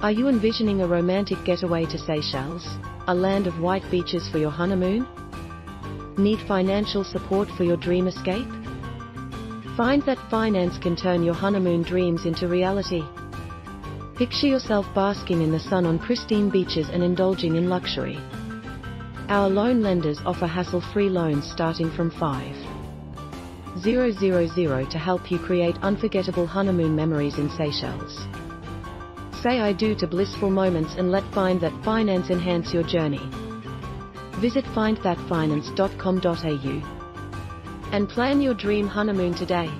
Are you envisioning a romantic getaway to Seychelles, a land of white beaches for your honeymoon? Need financial support for your dream escape? Find that finance can turn your honeymoon dreams into reality. Picture yourself basking in the sun on pristine beaches and indulging in luxury. Our loan lenders offer hassle-free loans starting from 5,000 to help you create unforgettable honeymoon memories in Seychelles. Say I do to blissful moments and let Find That Finance enhance your journey. Visit findthatfinance.com.au and plan your dream honeymoon today.